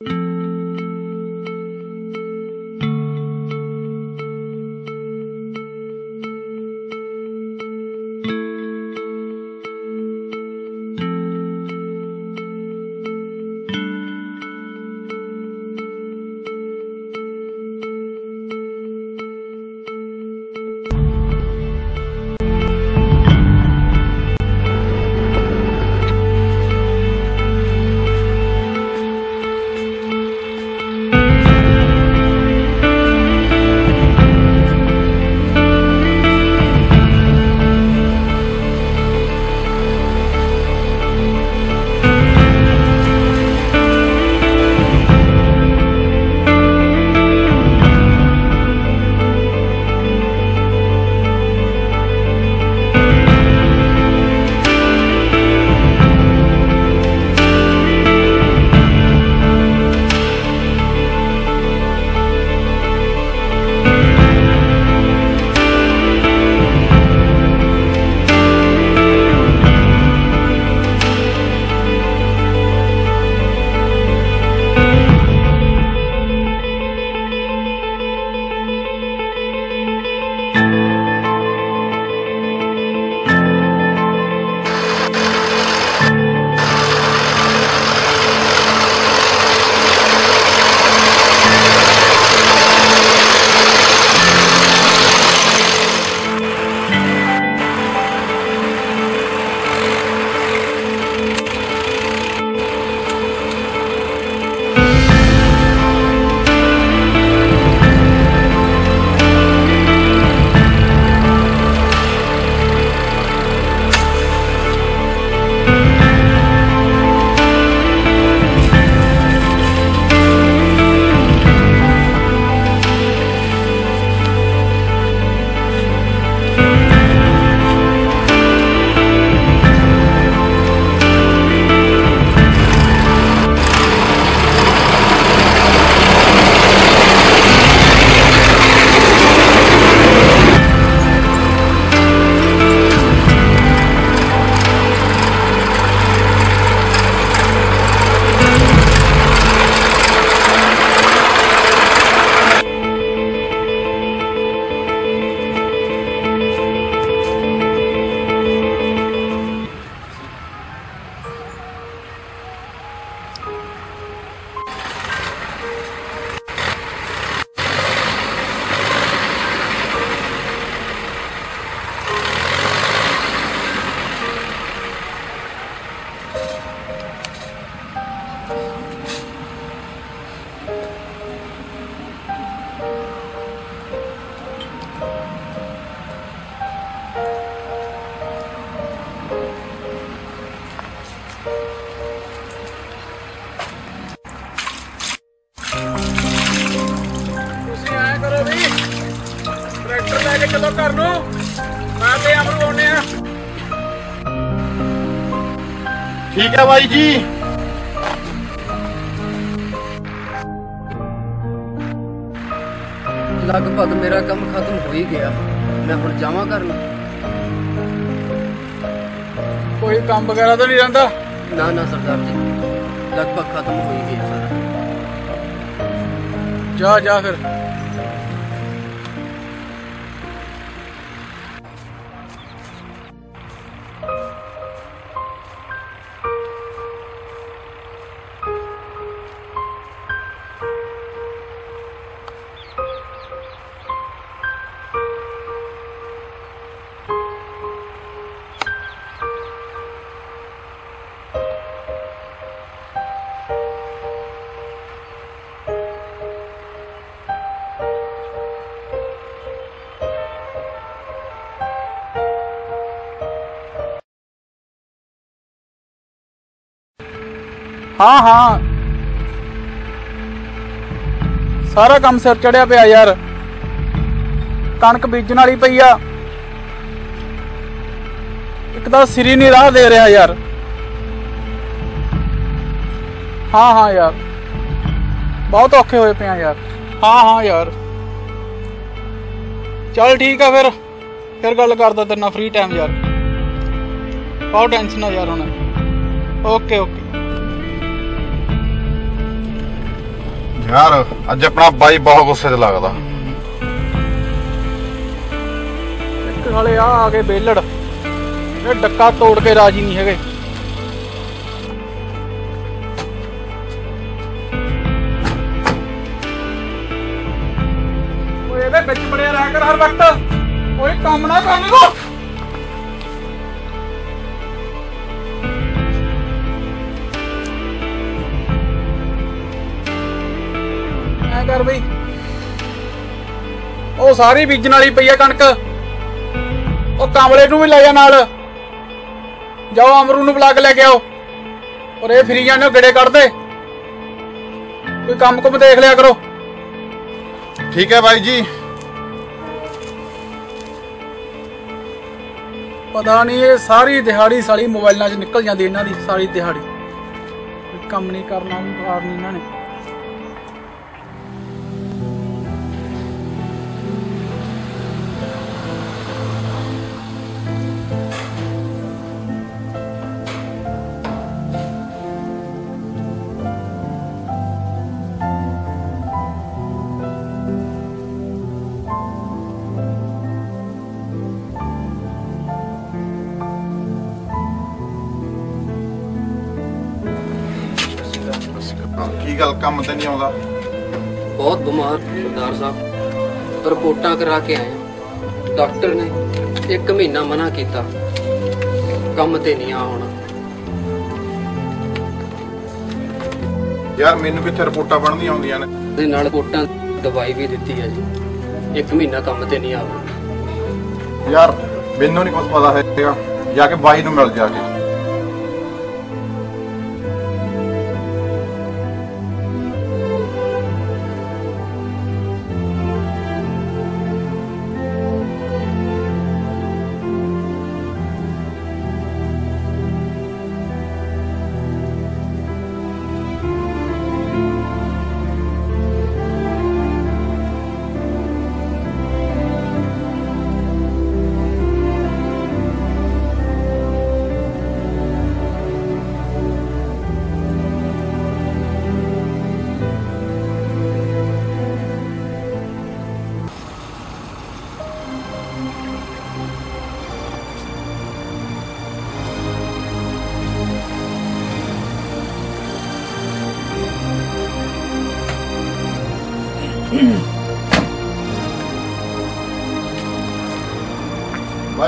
ਤੁਸੀਂ ਬਾਈ ਜੀ। ਲਗਭਗ ਮੇਰਾ ਕੰਮ ਖਤਮ ਹੋ ਹੀ ਗਿਆ। ਮੈਂ ਹੁਣ ਜਾਵਾਂ ਘਰ ਨੂੰ। ਕੋਈ ਕੰਮ ਵਗੈਰਾ ਤਾਂ ਨਹੀਂ ਰਹਿੰਦਾ? ਨਾ ਨਾ ਸਰਦਾਰ ਜੀ। ਲਗਭਗ ਖਤਮ ਹੋ ਹੀ ਗਿਆ ਸਾਰਾ। ਜਾ ਜਾ ਫਿਰ। ਹਾਂ ਹਾਂ। ਸਾਰਾ ਕੰਮ ਸਿਰ ਚੜਿਆ ਪਿਆ ਯਾਰ। ਕਣਕ ਬੀਜਣ ਵਾਲੀ ਪਈ ਆ। ਇੱਕ ਤਾਂ ਸਿਰੀ ਨਹੀਂ ਰਾਹ ਦੇ ਰਿਹਾ ਯਾਰ। ਹਾਂ ਹਾਂ ਯਾਰ। ਬਹੁਤ ਔਖੇ ਹੋਏ ਪਿਆ ਯਾਰ। ਹਾਂ ਹਾਂ ਯਾਰ। ਚੱਲ ਠੀਕ ਆ ਫਿਰ। ਫਿਰ ਗੱਲ ਕਰਦਾ ਤੇਰੇ ਨਾਲ ਫ੍ਰੀ ਟਾਈਮ ਯਾਰ। ਬਹੁਤ ਟੈਨਸ਼ਨ ਆ ਯਾਰ ਹੁਣ। ਓਕੇ ਓਕੇ ਯਾਰ, ਅੱਜ ਆਪਣਾ ਬਾਈ ਬਹੁਤ ਗੁੱਸੇ 'ਚ ਲੱਗਦਾ। ਇੱਕ ਸਾਲੇ ਆ ਆ ਗਏ ਬੇਲੜ। ਇਹ ਡੱਕਾ ਤੋੜ ਕੇ ਰਾਜੀ ਨਹੀਂ ਹੈਗੇ। ਓਏ, ਇਹਦੇ ਵਿੱਚ ਬੜਿਆ ਰਹਿ ਕਰ ਹਰ ਵਕਤ। ਕੋਈ ਕੰਮ ਨਾ ਕਰਨ ਨੂੰ ਕਰ ਬਈ ਉਹ ਸਾਰੀ ਬੀਜਣ ਵਾਲੀ ਪਈ ਆ ਕਣਕ। ਉਹ ਕਾਂਵਲੇ ਨੂੰ ਵੀ ਲੈ ਜਾ ਨਾਲ। ਜਾਓ ਅਮਰੂ ਨੂੰ ਬੁਲਾ ਕੇ ਲੈ ਕੇ ਆਓ। ਔਰ ਇਹ ਫਰੀ ਜਾਂਦੇ ਹੋ ਗੇੜੇ ਕੱਢਦੇ। ਕੋਈ ਕੰਮ ਕੁਮ ਦੇਖ ਲਿਆ ਕਰੋ। ਠੀਕ ਹੈ ਬਾਈ ਜੀ। ਪਤਾ ਨਹੀਂ ਇਹ ਸਾਰੀ ਦਿਹਾੜੀ ਸਾਲੀ ਮੋਬਾਈਲਾਂ 'ਚ ਨਿਕਲ ਜਾਂਦੀ ਇਹਨਾਂ ਦੀ ਸਾਰੀ ਦਿਹਾੜੀ। ਕੋਈ ਕੰਮ ਨਹੀਂ ਕਰਨਾ ਉਹਨੂੰ ਕਾਰ ਨਹੀਂ ਇਹਨਾਂ ਨੇ। ਕੰਮ ਤੇ ਨਹੀਂ ਆਉਂਦਾ। ਬਹੁਤ ਬਿਮਾਰ ਸਰਦਾਰ ਸਾਹਿਬ। ਰਿਪੋਰਟਾਂ ਕਰਾ ਕੇ ਆਏ ਹਾਂ। ਡਾਕਟਰ ਨੇ ਇੱਕ ਮਹੀਨਾ ਮਨਾ ਕੀਤਾ। ਕੰਮ ਤੇ ਨਹੀਂ ਆ ਹੋਣਾ। ਯਾਰ ਮੈਨੂੰ ਕਿੱਥੇ ਰਿਪੋਰਟਾਂ ਬਣਦੀਆਂ ਆਉਂਦੀਆਂ ਨੇ? ਦੇ ਨਾਲ ਰਿਪੋਰਟਾਂ ਦਵਾਈ ਵੀ ਦਿੱਤੀ ਹੈ ਜੀ। ਇੱਕ ਮਹੀਨਾ ਕੰਮ ਤੇ ਨਹੀਂ ਆਉਣਾ ਯਾਰ ਮੈਨੂੰ ਨਹੀਂ ਕੁਝ ਪਤਾ ਹੈਗਾ। ਜਾ ਕੇ ਬਾਈ ਨੂੰ ਮਿਲ ਜਾ ਕੇ।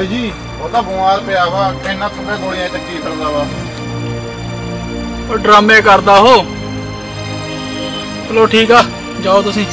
ਬਾਈ ਜੀ। ਉਹ ਤਾਂ ਬਿਮਾਰ ਪਿਆ ਵਾ ਇੰਨਾ ਥੱਪੇ ਗੋਲੀਆਂ ਚੱਕੀ ਫਿਰਦਾ ਵਾ। ਉਹ ਡਰਾਮੇ ਕਰਦਾ ਉਹ। ਚਲੋ ਠੀਕ ਆ ਜਾਓ ਤੁਸੀਂ।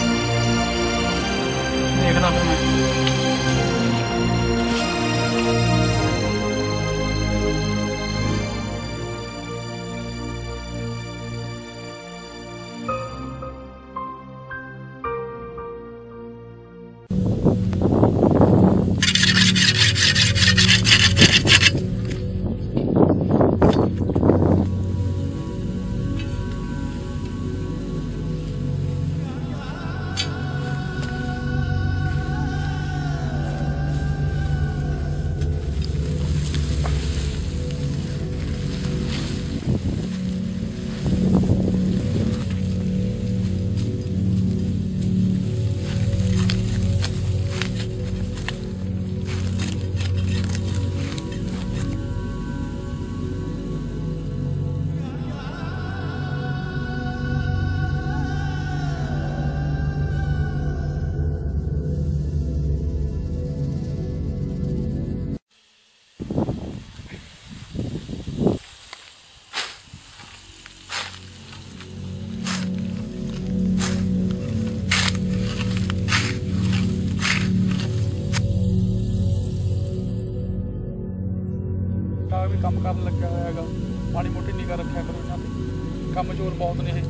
ਕਾ ਵੀ ਕੰਮ ਕਰਨ ਲੱਗਿਆ ਹੋਇਆ ਹੈਗਾ। ਮਾੜੀ ਮੋਟੀ ਨਿਗਾ ਰੱਖਿਆ ਕਰੋ ਇਹਨਾਂ ਤੇ ਕੰਮ ਚੋਰ ਬਹੁਤ ਨੇ ਇਹ।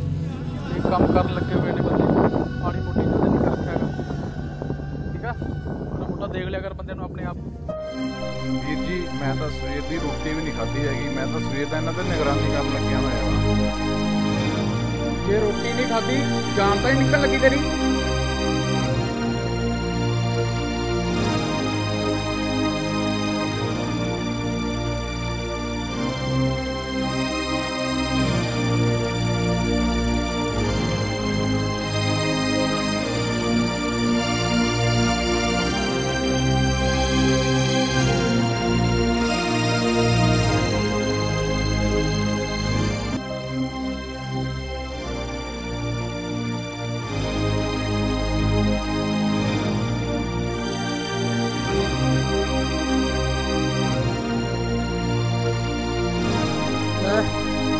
ਇਹ ਕੰਮ ਕਰਨ ਲੱਗੇ ਹੋਏ ਨੇ ਬੰਦੇ। ਮਾੜੀ ਮੋਟੀ ਇਹਨਾਂ ਤੇ ਨਿਗਾ ਰੱਖਿਆ ਕਰ। ਠੀਕ ਆ? ਮਾੜਾ ਮੋਟਾ ਦੇਖ ਲਿਆ ਕਰ ਬੰਦੇ ਨੂੰ ਆਪਣੇ ਆਪ। ਵੀਰ ਜੀ ਮੈਂ ਤਾਂ ਸਵੇਰ ਦੀ ਰੋਟੀ ਵੀ ਨਹੀਂ ਖਾਧੀ ਹੈਗੀ। ਮੈਂ ਤਾਂ ਸਵੇਰ ਦਾ ਇਹਨਾਂ ਤੇ ਨਿਗਰਾਨੀ ਕਰਨ ਲੱਗਿਆ ਹੋਇਆ। ਜੇ ਰੋਟੀ ਨਹੀਂ ਖਾਧੀ ਜਾਨ ਤਾਂ ਹੀ ਨਿਕਲ ਲੱਗੀ ਤੇਰੀ।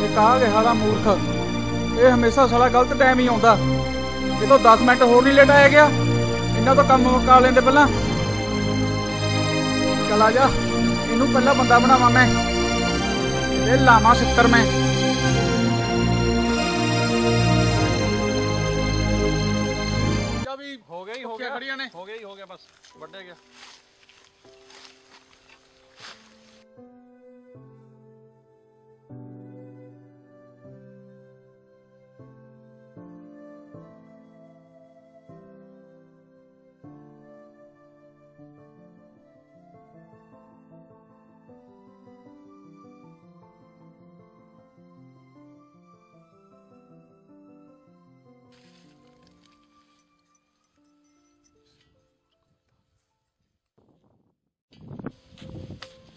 ਇੱਕ ਆ ਗਿਆ ਸਾਲਾ ਮੂਰਖ। ਇਹ ਹਮੇਸ਼ਾ ਸਾਲਾ ਗਲਤ ਟਾਈਮ ਹੀ ਆਉਂਦਾ। ਇਹ ਤੋਂ 10 ਮਿੰਟ ਹੋਰ ਨਹੀਂ ਲੇਟ ਆਇਆ ਗਿਆ। ਇਹਨਾਂ ਤੋਂ ਕੰਮ ਮੁਕਾ ਲੈਂਦੇ ਪਹਿਲਾਂ। ਚਲ ਆ ਜਾ। ਇਹਨੂੰ ਪਹਿਲਾਂ ਬੰਦਾ ਬਣਾਵਾਂ ਮੈਂ। ਇਹ ਲਾਵਾਂ ਸਿੱਤਰ ਮੈਂ। ਹੋ ਗਿਆ ਹੀ ਹੋ ਗਿਆ। ਖੜੀਆਂ ਨੇ। ਹੋ ਗਿਆ ਹੀ ਹੋ ਗਿਆ ਬਸ। ਵੱਡੇ ਗਿਆ।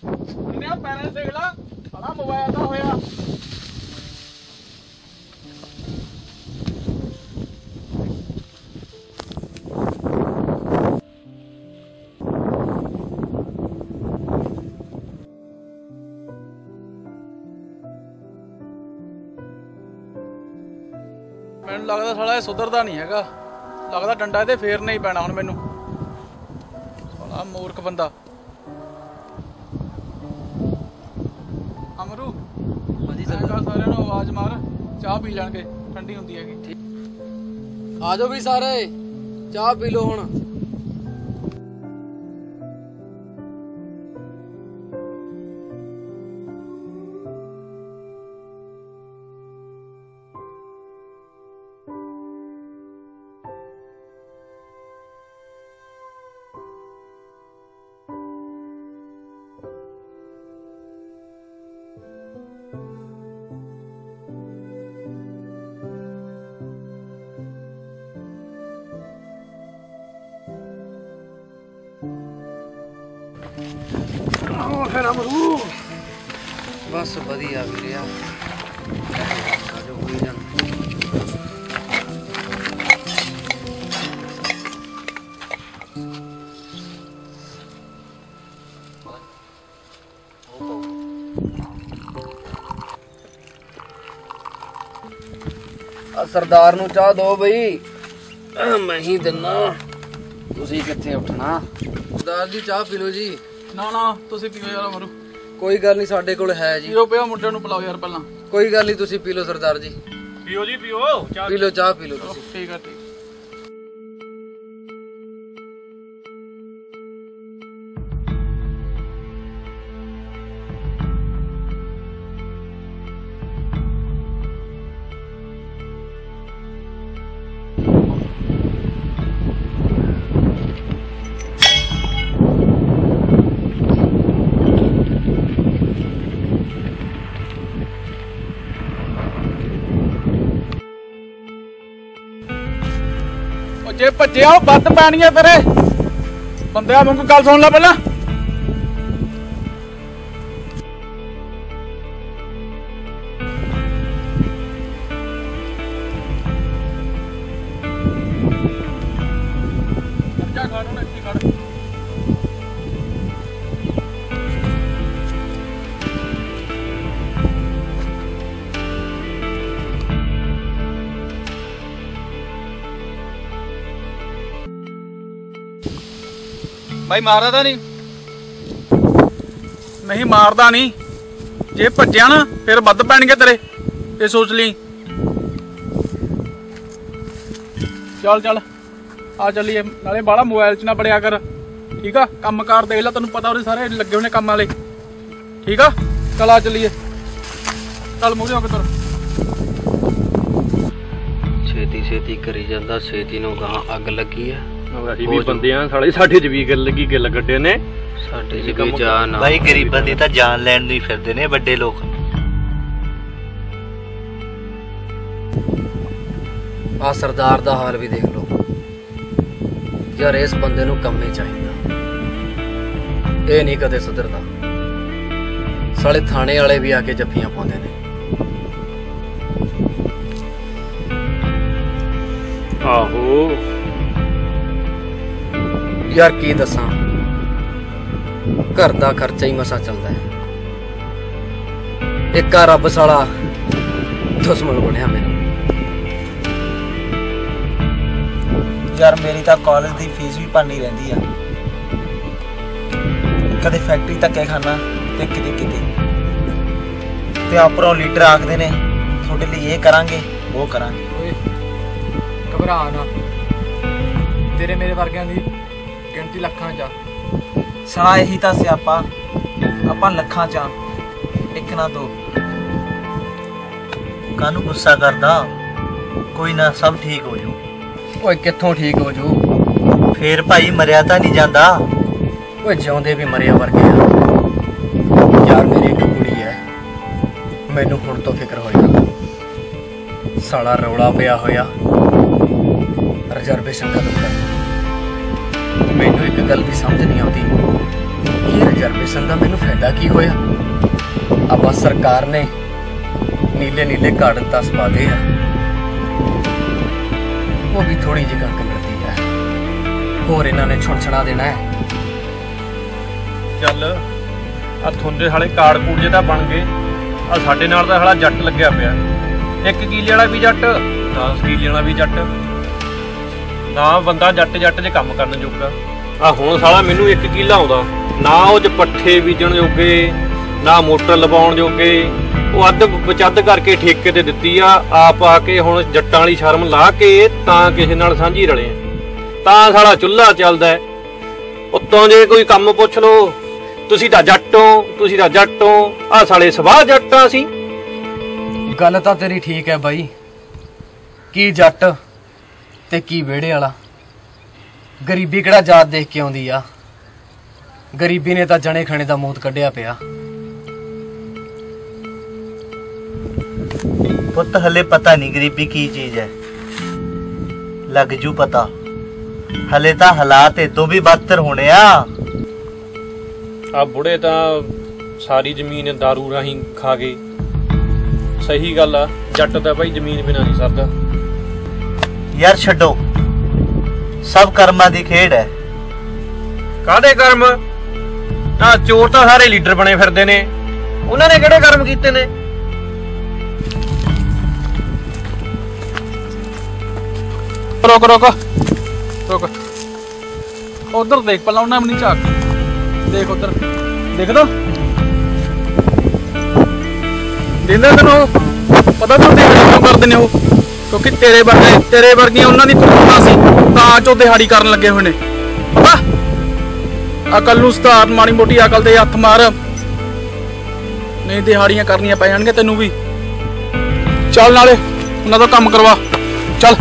ਇੰਨੇ ਪੈਰਾਂ 'ਚ ਦੇਖ ਸਾਲਾ ਮੋਬਾਈਲ ਦਾ ਹੋਇਆ। ਮੈਨੂੰ ਲੱਗਦਾ ਸਾਲਾ ਇਹ ਸੁਧਰਦਾ ਨਹੀਂ ਹੈਗਾ। ਲੱਗਦਾ ਡੰਡਾ ਇਹਦੇ ਫੇਰਨਾ ਹੀ ਪੈਣਾ ਹੁਣ ਮੈਨੂੰ। ਸਾਲਾ ਮੂਰਖ ਬੰਦਾ। ਹਾਂਜੀ ਸਰਕਾਰ ਸਾਰਿਆਂ ਨੂੰ ਆਵਾਜ਼ ਮਾਰ, ਚਾਹ ਪੀ ਲੈਣਗੇ, ਠੰਡੀ ਹੁੰਦੀ ਹੈਗੀ। ਆ ਜਾਓ ਵੀ ਸਾਰੇ, ਚਾਹ ਪੀ ਲਓ ਹੁਣ। ਬਸ ਵਧੀਆ ਵੀਰਿਆ। ਆ ਜਾਓ ਕੋਈ ਸਰਦਾਰ ਨੂੰ ਚਾਹ ਦੋ ਬਈ। ਮੈਂ ਹੀ ਦਿੰਨਾ। ਤੁਸੀਂ ਕਿੱਥੇ ਉੱਠਣਾ? ਸਰਦਾਰ ਜੀ ਚਾਹ ਪੀ ਲਓ ਜੀ। ਨਾ ਨਾ ਤੁਸੀਂ ਪੀਓ ਯਾਰ ਅਮਰੂ। ਕੋਈ ਗੱਲ ਨਹੀਂ ਸਾਡੇ ਕੋਲ ਹੈ ਜੀ। ਪੀਓ ਪਿਓ ਮੁੰਡਿਆਂ ਨੂੰ ਪਿਲਾਓ ਯਾਰ ਪਹਿਲਾਂ। ਕੋਈ ਗੱਲ ਨਹੀਂ ਤੁਸੀਂ ਪੀ ਲਓ ਸਰਦਾਰ ਜੀ। ਪੀਓ ਜੀ ਪੀਓ ਚਾਹ ਪੀ ਲਓ ਚਾਹ ਪੀ ਲਓ ਤੁਸੀਂ। ਠੀਕ ਆ ਠੀਕ ਜੇ ਭੱਜਿਆ ਉਹ ਵੱਧ ਪੈਣੀ ਆ ਤੇਰੇ। ਬੰਦਿਆਂ ਵਾਂਗੂ ਗੱਲ ਸੁਣ ਲੈ ਪਹਿਲਾਂ। ਬਾਈ ਮਾਰਦਾ ਤਾਂ ਨਹੀਂ। ਨਹੀਂ, ਮਾਰਦਾ ਨਹੀਂ। ਜੇ ਭੱਜਿਆ ਨਾ, ਫਿਰ ਵੱਧ ਪੈਣਗੇ ਤੇਰੇ। ਇਹ ਸੋਚ ਲਈ। ਚੱਲ ਚੱਲ। ਆ ਚੱਲੀਏ। ਨਾਲੇ ਬਾਹਲਾ ਮੋਬਾਈਲ 'ਚ ਨਾ ਬੜਿਆ ਕਰ। ਠੀਕ ਆ? ਕੰਮਕਾਰ ਦੇਖ ਲੈ, ਤੈਨੂੰ ਪਤਾ ਉਹਦੇ ਸਾਰੇ ਲੱਗੇ ਹੋਣੇ ਕੰਮ ਵਾਲੇ। ਠੀਕ ਆ? ਚੱਲ, ਆ ਚੱਲੀਏ। ਚੱਲ ਮੂਹਰੇ ਹੋ ਕੇ ਤੁਰ ਛੇਤੀ ਛੇਤੀ ਕਰੀ ਜਾਂਦਾ, ਛੇਤੀ ਨੂੰ ਗਾਂ ਅੱਗ ਲੱਗੀ ਆ। ਅਸੀਂ ਵੀ ਬੰਦੇ ਆ ਸਾਲੇ ਸਾਡੇ ਚ ਵੀ ਗੱਲ ਲੱਗੀ ਗਿੱਲ ਗੱਡੇ ਨੇ। ਸਾਡੇ ਚ ਵੀ ਜਾਨ ਆ। ਭਾਈ ਗਰੀਬਾਂ ਦੀ ਤਾਂ ਜਾਨ ਲੈਣ ਨੂੰ ਹੀ ਫਿਰਦੇ ਨੇ ਵੱਡੇ ਲੋਕ। ਆ ਸਰਦਾਰ ਦਾ ਹਾਲ ਵੀ ਦੇਖ ਲਓ। ਯਾਰ ਇਸ ਬੰਦੇ ਨੂੰ ਕੰਮ ਹੀ ਚਾਹੀਦਾ। ਇਹ ਨਹੀਂ ਕਦੇ ਸੁਧਰਦਾ। ਸਾਲੇ ਥਾਣੇ ਵਾਲੇ ਵੀ ਆ ਕੇ ਜੱਫੀਆਂ ਪਾਉਂਦੇ ਨੇ। ਆਹੋ। ਯਾਰ ਕੀ ਦੱਸਾਂ? ਘਰ ਦਾ ਖਰਚਾ ਹੀ ਮਸਾ ਚੱਲਦਾ ਹੈ। ਇੱਕ ਆ ਰੱਬ ਸਾਲਾ ਦੁਸ਼ਮਣ ਬਣਿਆ ਮੇਰਾ ਯਾਰ ਮੇਰੀ ਤਾਂ ਕਾਲਜ ਦੀ ਫੀਸ ਵੀ ਭਰਨੀ ਰਹਿੰਦੀ ਆ। ਕਦੇ ਫੈਕਟਰੀ ਧੱਕੇ ਖਾਣਾ ਤੇ ਕਿਤੇ ਕਿਤੇ ਤੇ ਆਪਰੋਂ ਲੀਡਰ ਆਖਦੇ ਨੇ ਤੁਹਾਡੇ ਲਈ ਇਹ ਕਰਾਂਗੇ ਉਹ ਕਰਾਂਗੇ। ਓਏ ਘਬਰਾ ਨਾ। ਤੇਰੇ ਮੇਰੇ ਵਰਗਿਆਂ ਦੀ ਗਿਣਤੀ ਲੱਖਾਂ ਚ ਸਣਾ ਇਹੀ ਤਾਂ ਸਿਆਪਾ। ਆਪਾਂ ਲੱਖਾਂ ਚ। ਆ ਇੱਕ ਨਾ ਦੋ। ਕਾਹਨੂੰ ਗੁੱਸਾ ਕਰਦਾ? ਕੋਈ ਨਾ ਸਭ ਠੀਕ ਹੋ ਜੂ। ਓਏ ਕਿੱਥੋਂ ਠੀਕ ਹੋ ਜੂ? ਫੇਰ ਭਾਈ ਮਰਿਆ ਤਾਂ ਨਹੀਂ ਜਾਂਦਾ। ਓਏ ਜਿਉਂਦੇ ਵੀ ਮਰਿਆ ਵਰਗੇ ਆ। ਯਾਰ ਮੇਰੀ ਇੱਕ ਕੁੜੀ ਐ। ਮੈਨੂੰ ਹੁਣ ਤੋਂ ਫਿਕਰ ਹੋਇਆ ਸਾਲਾ ਰੌਲਾ ਪਿਆ ਹੋਇਆ। ਰਿਜ਼ਰਵੇਸ਼ਨ ਕਦੋਂ ਕਰ। ਮੈਨੂੰ ਇੱਕ ਗੱਲ ਵੀ ਸਮਝ ਨਹੀਂ ਆਉਂਦੀ। ਇਹ ਰਿਜ਼ਰਵੇਸ਼ਨ ਦਾ ਮੈਨੂੰ ਫਾਇਦਾ ਕੀ ਹੋਇਆ? ਆਪਾਂ ਸਰਕਾਰ ਨੇ ਨੀਲੇ ਨੀਲੇ ਕਾਰਡ ਦਸ ਪਾਦੇ ਆ। ਉਹ ਵੀ ਥੋੜੀ ਜਿਹੀ ਕਣਕ ਮਿਲਦੀ ਹੈ ਹੋਰ ਇਹਨਾਂ ਨੇ ਛੁਣਛਣਾ ਦੇਣਾ ਹੈ। ਚੱਲ ਆ ਥੁੰਦੇ ਹਾਲੇ ਕਾਰਡ ਕੂੜ ਜੇ ਤਾਂ ਬਣ ਗਏ। ਆ ਸਾਡੇ ਨਾਲ ਤਾਂ ਹਾਲਾ ਜੱਟ ਲੱਗਿਆ ਪਿਆ। ਇੱਕ ਕੀਲੇ ਵਾਲਾ ਵੀ ਜੱਟ 10 ਕੀਲੇ ਵਾਲਾ ਵੀ ਜੱਟ। ਨਾ ਬੰਦਾ ਜੱਟ ਜੱਟ 'ਚ ਕੰਮ ਕਰਨ ਜੋਗਾ। ਆ ਹੁਣ ਸਾਲਾ ਮੈਨੂੰ ਇੱਕ ਕੀਲਾ ਆਉਂਦਾ ਨਾ ਉਹ 'ਚ ਪੱਠੇ ਬੀਜਣ ਜੋਗੇ, ਨਾ ਮੋਟਰ ਲਵਾਉਣ ਜੋਗੇ। ਉਹ ਅੱਧ ਬਚੱਧ ਕਰਕੇ ਠੇਕੇ ਤੇ ਦਿੱਤੀ ਆ, ਆਪ ਆ ਕੇ ਹੁਣ ਜੱਟਾਂ ਵਾਲੀ ਸ਼ਰਮ ਲਾ ਕੇ ਤਾਂ ਕਿਸੇ ਨਾਲ ਸਾਂਝੀ ਰਲੇ ਆ। ਤਾਂ ਸਾਲਾ ਚੁੱਲ੍ਹਾ ਚੱਲਦਾ ਉੱਤੋਂ ਜੇ ਕੋਈ ਕੰਮ ਪੁੱਛ ਲੋ ਤੁਸੀਂ ਤਾਂ ਜੱਟੋ ਤੁਸੀਂ ਤਾਂ ਜੱਟੋ ਆ ਸਾਲੇ ਸਵਾਹ ਜੱਟਾਂ ਸੀ ਗੱਲ ਤਾਂ ਤੇਰੀ ਠੀਕ ਹੈ ਬਾਈ। ਕੀ ਜੱਟ? ਤੇ ਕੀ ਵਿਹੜੇ ਵਾਲਾ? ਗਰੀਬੀ ਕਿਹੜਾ ਜਾਤ ਦੇਖ ਕੇ ਆਉਂਦੀ ਆ? ਗਰੀਬੀ ਨੇ ਤਾਂ ਜਣੇ ਖਾਣੇ ਦਾ ਮੂਤ ਕੱਢਿਆ ਪਿਆ। ਪੁੱਤ ਹਲੇ ਪਤਾ ਨਹੀਂ ਗਰੀਬੀ ਕੀ ਚੀਜ਼ ਹੈ। ਲੱਗ ਜੂ ਪਤਾ। ਹਲੇ ਤਾਂ ਹਾਲਾਤ ਇਦੋਂ ਵੀ ਬਦਤਰ ਹੋਣੇ ਆ। ਆ ਬੁੜੇ ਤਾਂ ਸਾਰੀ ਜ਼ਮੀਨ दारू ਰਾਹੀਂ ਖਾ ਗਏ। ਸਹੀ ਗੱਲ ਆ ਜੱਟ ਤਾਂ ਭਾਈ ਜ਼ਮੀਨ ਬਿਨਾਂ ਨਹੀਂ ਸਰਦਾ। ਯਾਰ ਛੱਡੋ। ਸਭ ਕਰਮਾਂ ਦੀ ਖੇਡ ਹੈ। ਕਾਦੇ ਕਰਮ? ਆ ਚੋਰ ਤਾਂ ਸਾਰੇ ਲੀਡਰ ਬਣੇ ਫਿਰਦੇ ਨੇ। ਉਹਨਾਂ ਨੇ ਕਿਹੜੇ ਕਰਮ ਕੀਤੇ ਨੇ? ਰੁਕ ਰੁਕ ਰੁਕ। ਉਧਰ ਦੇਖ, ਪਹਿਲਾਂ ਉਹਨਾਂ ਵੀ ਨਹੀਂ ਝਾਕ। ਦੇਖ ਉਧਰ। ਦੇਖਦਾ ਦਿੰਦਾ ਤੈਨੂੰ। ਪਤਾ ਤੂੰ ਦਿਹਾੜੀ ਕਰਦੇ ਨੇ ਉਹ। ਕਿਉਂਕਿ ਤੇਰੇ ਵਰਗੇ ਤੇਰੇ ਵਰਗੀਆਂ ਉਹਨਾਂ ਦੀ ਤੁਲਨਾ ਸੀ, ਤਾਂ ਚੋ ਦਿਹਾੜੀ ਕਰਨ ਲੱਗੇ ਹੋਏ ਨੇ। ਪਤਾ ਅਕਲ ਨੂੰ ਸੁਧਾਰ ਮਾੜੀ ਮੋਟੀ ਅਕਲ ਦੇ ਹੱਥ ਮਾਰ। ਨਹੀਂ, ਦਿਹਾੜੀਆਂ ਕਰਨੀਆਂ ਪੈ ਜਾਣਗੇ ਤੈਨੂੰ ਵੀ। ਚੱਲ ਨਾਲੇ, ਉਹਨਾਂ ਦਾ ਕੰਮ ਕਰਵਾ। ਚੱਲ।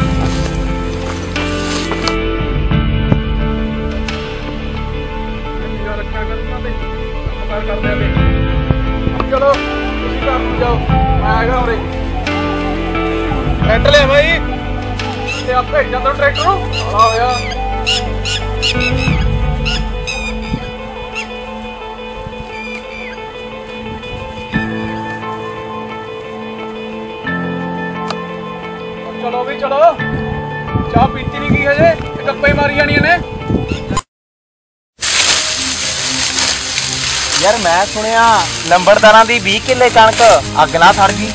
ਯਾਰ ਮੈਂ ਸੁਣਿਆ ਲੰਬੜਦਾਰਾਂ ਦੀ 20 ਕਿੱਲੇ ਕਣਕ ਅੱਗ ਨਾਲ ਸੜ ਗਈ।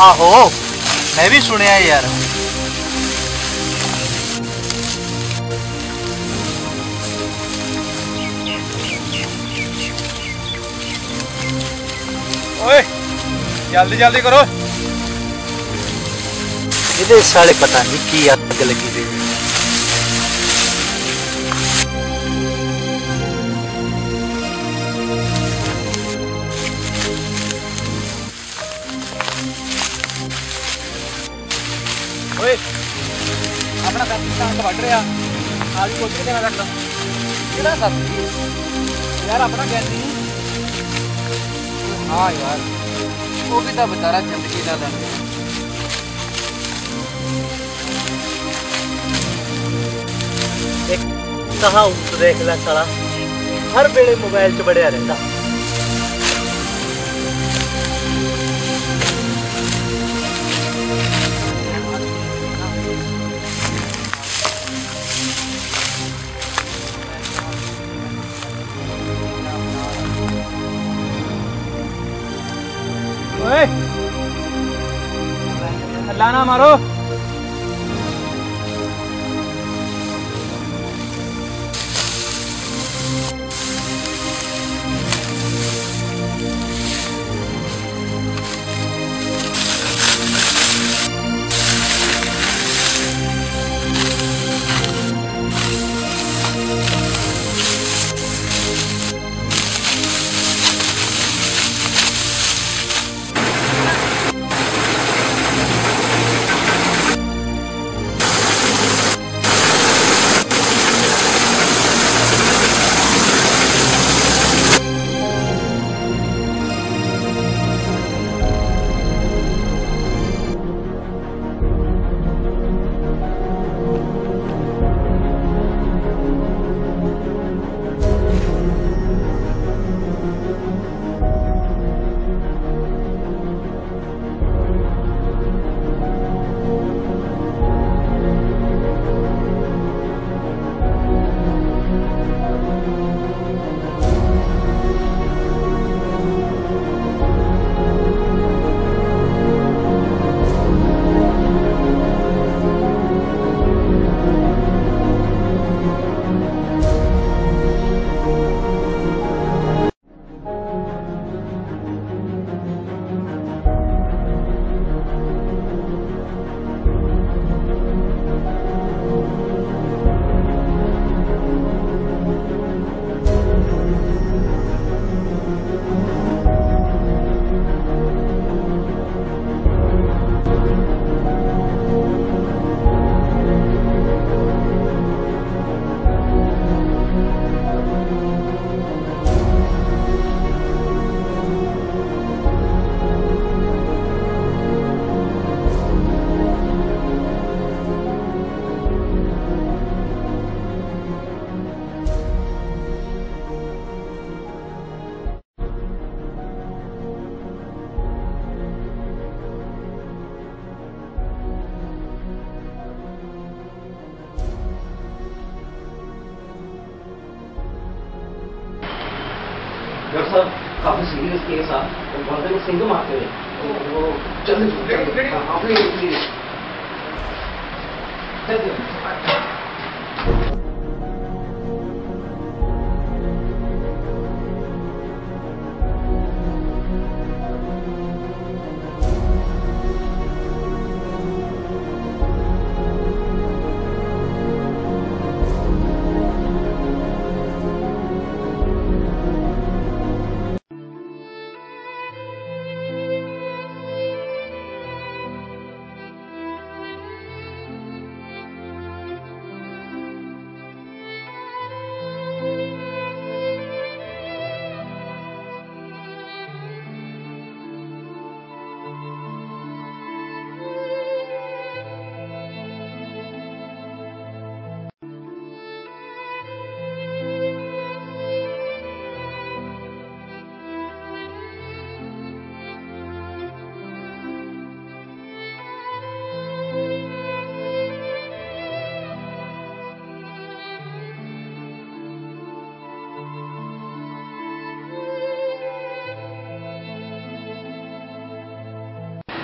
ਆਹੋ ਮੈਂ ਵੀ ਸੁਣਿਆ ਯਾਰ। ਓਏ ਜਲਦੀ ਜਲਦੀ ਕਰੋ। ਇਹਦੇ ਸਾਲੇ ਪਤਾ ਨਹੀਂ ਕੀ ਅੱਗ ਲੱਗੀ ਸੀ ਵੱਢ ਰਿਹਾ। ਆ ਵੀ ਕੁਝ ਕਿਤੇ ਨਾ ਰੱਖਦਾ ਕਿਹੜਾ ਸਾਥੀ ਯਾਰ, ਆਪਣਾ ਗੈਂਦੀ ਹਾਂ ਯਾਰ, ਉਹ ਵੀ ਤਾਂ ਵਿਚਾਰਾ ਜ਼ਿੰਦਗੀ ਦਾ ਲੜ ਰਿਹਾ ਇੱਕ ਕਹਾ ਦੇਖ ਲੈ ਸਾਲਾ। ਹਰ ਵੇਲੇ ਮੋਬਾਈਲ 'ਚ ਵੜਿਆ ਰਹਿੰਦਾ। ਮਾਰੋ।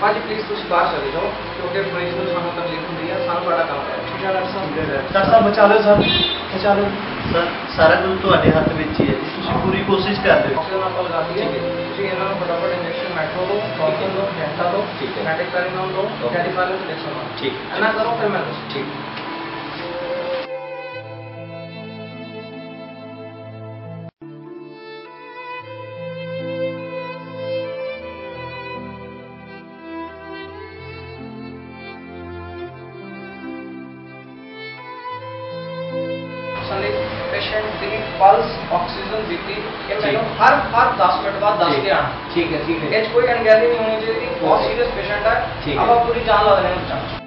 ਭਾਜੀ ਪਲੀਜ਼ ਤੁਸੀਂ ਬਾਹਰ ਚਲੇ ਜਾਓ ਕਿਉਂਕਿ ਮਰੀਜ਼ ਨੂੰ ਸਾਨੂੰ ਤਕਲੀਫ ਹੁੰਦੀ ਹੈ ਸਾਨੂੰ ਬੜਾ ਕੰਮ ਹੈ ਠੀਕ ਹੈ ਡਾਕਟਰ ਸਾਹਿਬ। ਡਾਕਟਰ ਸਾਹਿਬ ਬਚਾ ਲਿਓ ਸਰ ਬਚਾ ਲਿਓ। ਸਰ ਸਾਰਾ ਕੁਝ ਤੁਹਾਡੇ ਹੱਥ ਵਿੱਚ ਹੀ ਹੈ ਜੀ ਤੁਸੀਂ ਪੂਰੀ ਕੋਸ਼ਿਸ਼ ਕਰ ਦਿਓ ਆਕਸੀਜਨ ਆਪਾਂ ਲਗਾ ਦਈਏ ਤੁਸੀਂ ਇਹਨਾਂ ਨੂੰ ਫਟਾਫਟ ਇੰਜੈਕਸ਼ਨ ਮੈਟਰੋ ਦਿਓ ਟੌਕਨ ਦਿਓ ਘੰਟਾ ਦਿਓ ਠੀਕ ਹੈ। ਮੈਡਿਕਲ ਦਿਓ ਕੈਡੀਫਾਇਰ ਇੰਜੈਕਸ਼ਨ ਦਿਓ ਠੀਕ। ਇਹਨਾਂ ਕਰੋ ਫਿਰ ਮੈਂ ਠੀਕ। ਠੀਕ ਹੈ ਠੀਕ ਇਹ 'ਚ ਕੋਈ ਅਣਗਹਿਲੀ ਨਹੀਂ ਹੋਣੀ ਚਾਹੀਦੀ ਬਹੁਤ. ਸੀਰੀਅਸ ਪੇਸ਼ੈਂਟ ਹੈ ਹੈ। ਆਪਾਂ ਪੂਰੀ ਜਾਨ ਲਾ ਦੇਣੀ ਉਸ 'ਚ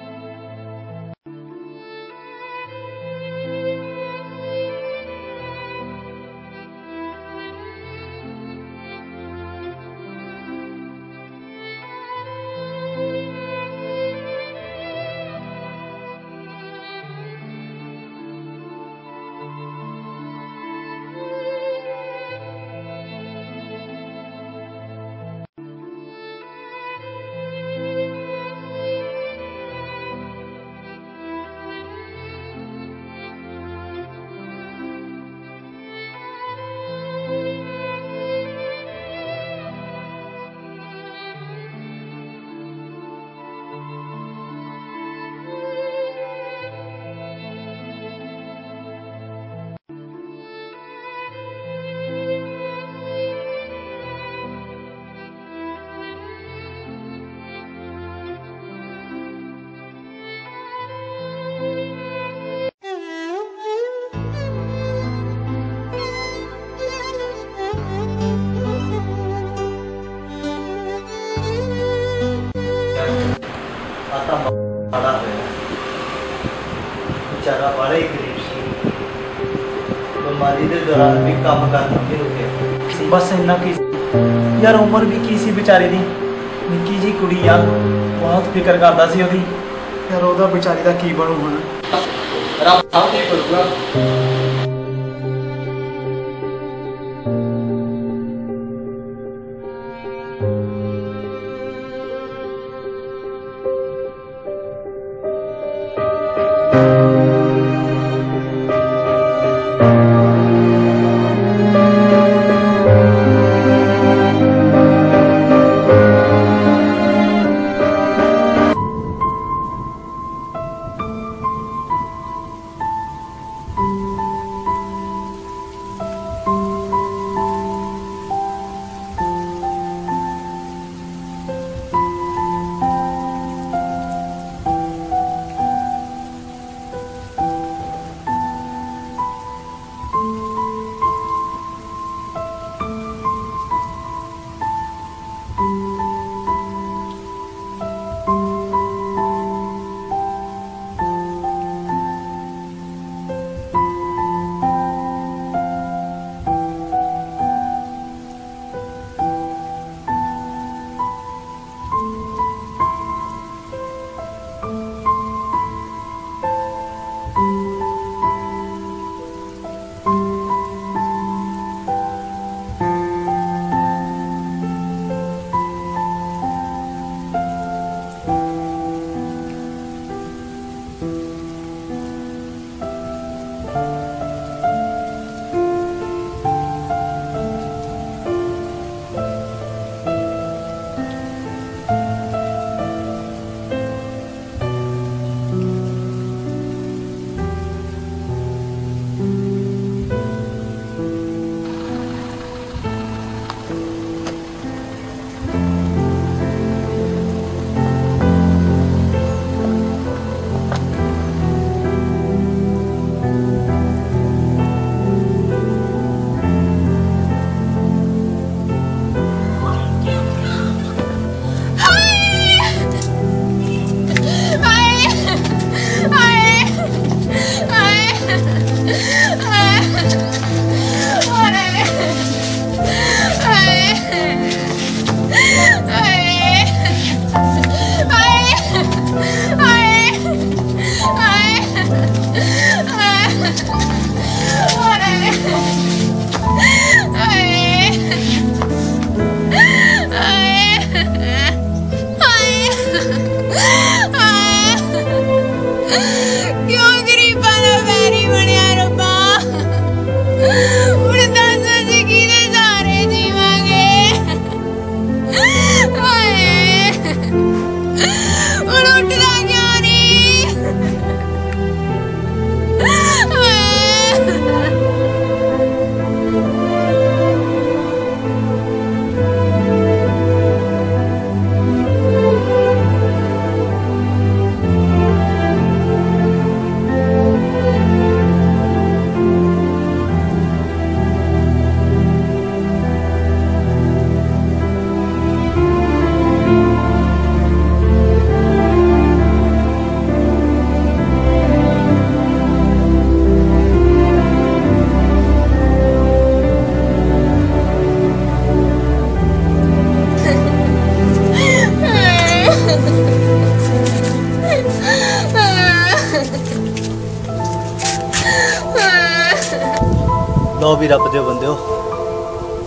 ਕੰਮ ਕਰਨਾ ਨਹੀਂ ਰੁਕਿਆ ਬਸ ਇੰਨਾ ਕੀ ਸੀ। ਯਾਰ ਉਮਰ ਵੀ ਕੀ ਸੀ ਵਿਚਾਰੀ ਦੀ? ਨਿੱਕੀ ਜੀ ਕੁੜੀ ਆ ਬਹੁਤ ਫਿਕਰ ਕਰਦਾ ਸੀ ਉਹਦੀ। ਯਾਰ ਉਹਦਾ ਵਿਚਾਰੀ ਦਾ ਕੀ ਬਣੂ ਹੁਣ? ਰੱਬ ਸਭ ਠੀਕ ਕਰੂਗਾ। ਰੱਬ ਦੇ ਬੰਦਿਓ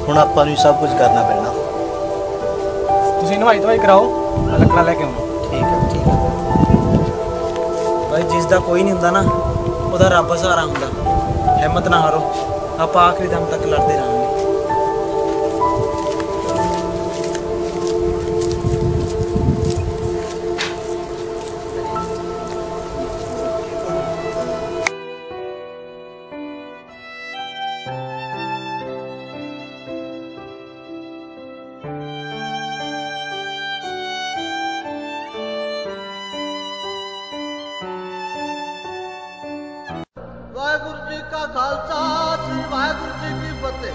ਹੁਣ ਆਪਾਂ ਨੂੰ ਸਭ ਕੁਝ ਕਰਨਾ ਪੈਣਾ। ਤੁਸੀਂ ਨਵਾਈ ਧਵਾਈ ਕਰਾਓ ਮੈਂ ਲੱਕੜਾਂ ਲੈ ਕੇ ਆਉਣਾ ਠੀਕ ਹੈ ਠੀਕ ਹੈ ਭਾਈ ਜਿਸ ਦਾ ਕੋਈ ਨਹੀਂ ਹੁੰਦਾ ਨਾ ਉਹਦਾ ਰੱਬ ਸਹਾਰਾ ਹੁੰਦਾ। ਹਿੰਮਤ ਨਾ ਹਾਰੋ ਆਪਾਂ ਆਖਰੀ ਦਮ ਤੱਕ ਲੜਦੇ ਰਹਾਂਗੇ। ਕਾ ਖਾਲਸਾ, ਸ੍ਰੀ ਵਾਹਿਗੁਰੂ ਜੀ ਕੀ ਫਤਿਹ।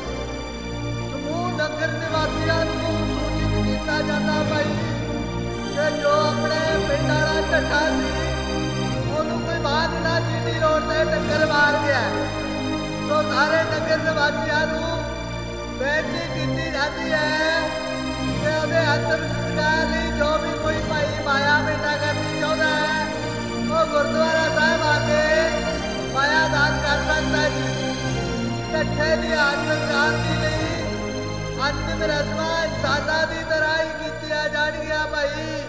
ਸਮੂਹ ਨਗਰ ਨਿਵਾਸੀਆਂ ਨੂੰ ਸੂਚਿਤ ਕੀਤਾ ਜਾਂਦਾ ਭਾਈ ਕਿ ਜੋ ਆਪਣੇ ਪਿੰਡ ਵਾਲਾ ਝੰਡਾ ਬਾਅਦ ਨਾ ਜੀਟੀ ਰੋਡ ਤੇ ਟੱਕਰ ਮਾਰ ਗਿਆ। ਸੋ ਸਾਰੇ ਨਗਰ ਨਿਵਾਸੀਆਂ ਨੂੰ ਬੇਨਤੀ ਕੀਤੀ ਜਾਂਦੀ ਹੈ ਕਿ ਉਹਦੇ ਅੰਤਮ ਸੰਸਕਾਰ ਲਈ ਜੋ ਵੀ ਕੋਈ ਭਾਈ ਮਾਇਆ ਬੇਟਾ ਕਰਨੀ ਚਾਹੁੰਦਾ ਹੈ, ਉਹ ਗੁਰਦੁਆਰਾ ਸਾਹਿਬ ਆ ਕੇ ਮਾਇਆ ਦਾਨ ਕਰ ਸਕਦਾ ਹੈ ਜੀ ਇਕੱਠੇ ਦੀ ਆਤਮਿਕ ਸ਼ਾਂਤੀ ਲਈ ਅੰਤਿਮ ਰਸਮਾਂ ਇਨਸਾਨਾਂ ਦੀ ਤਰ੍ਹਾਂ ਹੀ ਕੀਤੀਆਂ ਜਾਣਗੀਆਂ ਭਾਈ।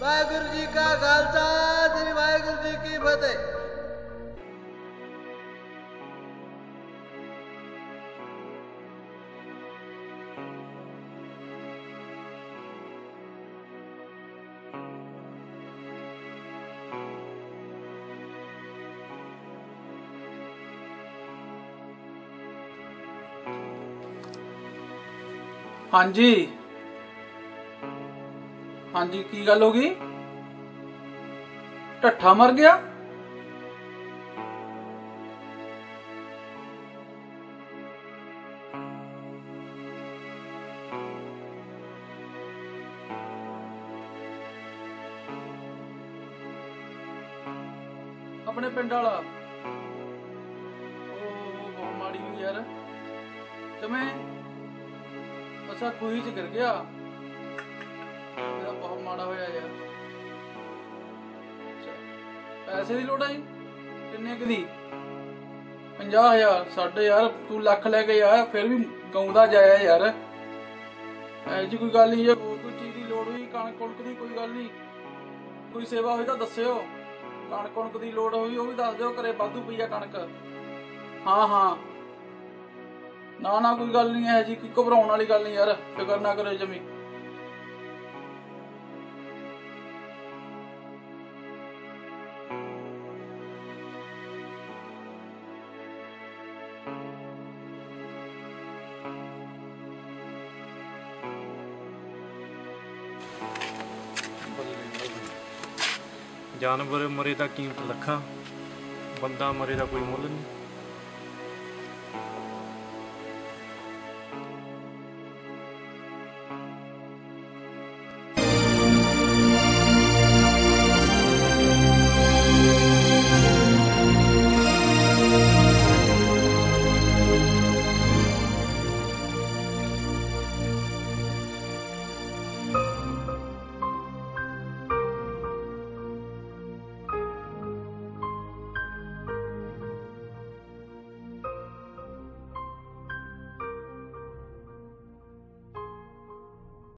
ਵਾਹਿਗੁਰੂ ਜੀ ਕਾ ਖਾਲਸਾ, ਸ੍ਰੀ ਵਾਹਿਗੁਰੂ ਜੀ ਕੀ ਫਤਿਹ। ਹਾਂਜੀ। ਹਾਂਜੀ ਕੀ ਗੱਲ ਹੋ ਗਈ? ਢੱਠਾ ਮਰ ਗਿਆ? ਗਿਆ ਇਹਦਾ ਬਹੁਤ ਮਾੜਾ ਹੋਇਆ ਯਾਰ। ਪੈਸੇ ਦੀ ਲੋੜ ਆਈ ਕਿੰਨੇ ਕੁ ਦੀ? 50000 ਸਾਡੇ ਯਾਰ ਤੂੰ ਲੱਖ ਲੈ ਕੇ ਆ ਫਿਰ ਵੀ ਗਾਉਂਦਾ ਜਾਇਆ ਯਾਰ। ਐ ਜੀ ਕੋਈ ਗੱਲ ਨਹੀਂ ਜੇ ਕੋਈ ਚੀਜ਼ ਦੀ ਲੋੜ ਹੋਈ, ਕਣਕ ਕੁਣਕ ਦੀ ਕੋਈ ਗੱਲ ਨਹੀਂ। ਕੋਈ ਸੇਵਾ ਹੋਈ ਤਾਂ ਦੱਸਿਓ। ਕਣਕ ਕੁਣਕ ਦੀ ਲੋੜ ਹੋਈ, ਉਹ ਵੀ ਦੱਸ ਦਿਓ, ਘਰੇ ਵਾਧੂ ਪਈ ਆ ਕਣਕ। ਹਾਂ ਹਾਂ। ਨਾ ਨਾ, ਕੋਈ ਗੱਲ ਨਹੀਂ ਹੈ ਜੀ ਕੋਈ ਘਬਰਾਉਣ ਵਾਲੀ ਗੱਲ ਨਹੀਂ ਯਾਰ, ਫਿਕਰ ਨਾ ਕਰੋ ਜਮੀ। ਜਾਨਵਰ ਮਰੇ ਦਾ ਕੀਮਤ ਲੱਖਾਂ? ਬੰਦਾ ਮਰੇ ਦਾ ਕੋਈ ਮੁੱਲ ਨਹੀਂ।